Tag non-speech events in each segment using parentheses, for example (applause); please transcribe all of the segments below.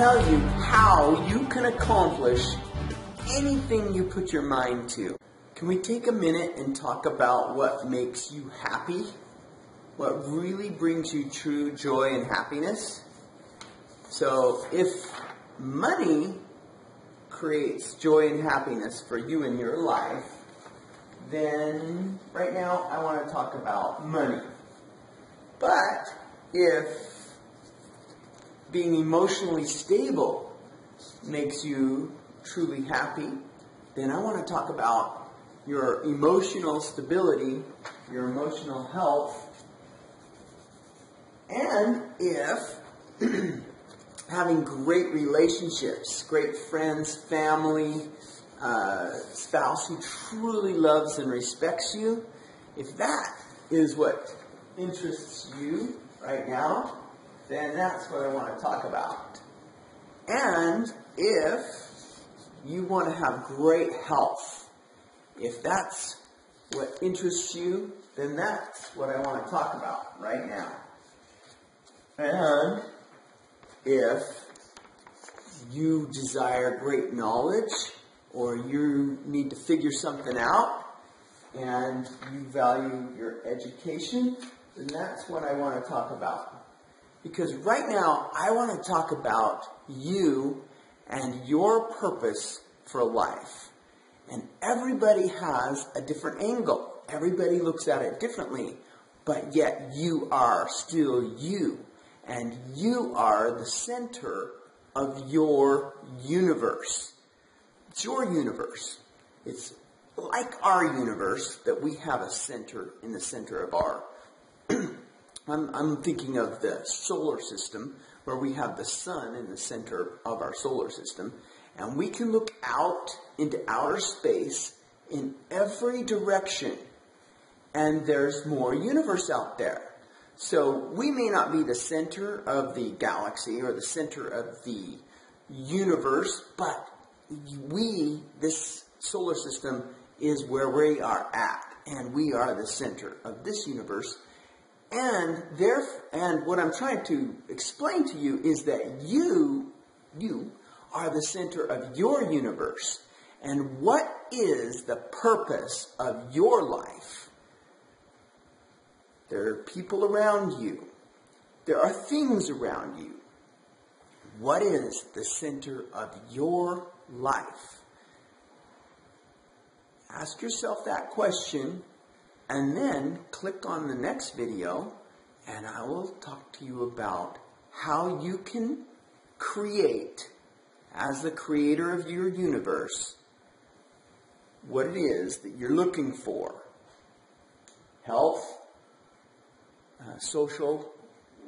tell you how you can accomplish anything you put your mind to. Can we take a minute and talk about what makes you happy? What really brings you true joy and happiness? So, if money creates joy and happiness for you in your life, then right now I want to talk about money. But if being emotionally stable makes you truly happy, then I want to talk about your emotional stability, your emotional health, and if (clears throat) having great relationships, great friends, family, uh, spouse who truly loves and respects you, if that is what interests you right now, then that's what I want to talk about. And if you want to have great health, if that's what interests you, then that's what I want to talk about right now. And if you desire great knowledge or you need to figure something out and you value your education, then that's what I want to talk about. Because right now, I want to talk about you and your purpose for life. And everybody has a different angle. Everybody looks at it differently, but yet you are still you and you are the center of your universe. It's your universe. It's like our universe that we have a center in the center of our. I'm, I'm thinking of the solar system where we have the sun in the center of our solar system, and we can look out into outer space in every direction, and there's more universe out there. So we may not be the center of the galaxy or the center of the universe, but we, this solar system, is where we are at, and we are the center of this universe. And there, and what I'm trying to explain to you is that you, you, are the center of your universe. And what is the purpose of your life? There are people around you. There are things around you. What is the center of your life? Ask yourself that question and then click on the next video and I will talk to you about how you can create, as the creator of your universe, what it is that you're looking for. Health, uh, social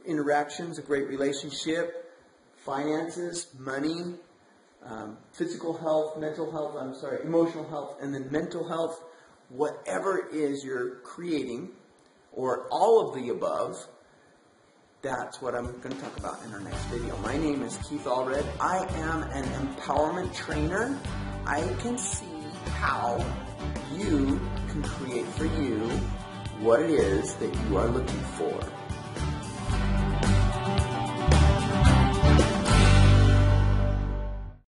interactions, a great relationship, finances, money, um, physical health, mental health, I'm sorry, emotional health, and then mental health, whatever is you're creating, or all of the above, that's what I'm going to talk about in our next video. My name is Keith Allred. I am an empowerment trainer. I can see how you can create for you what it is that you are looking for.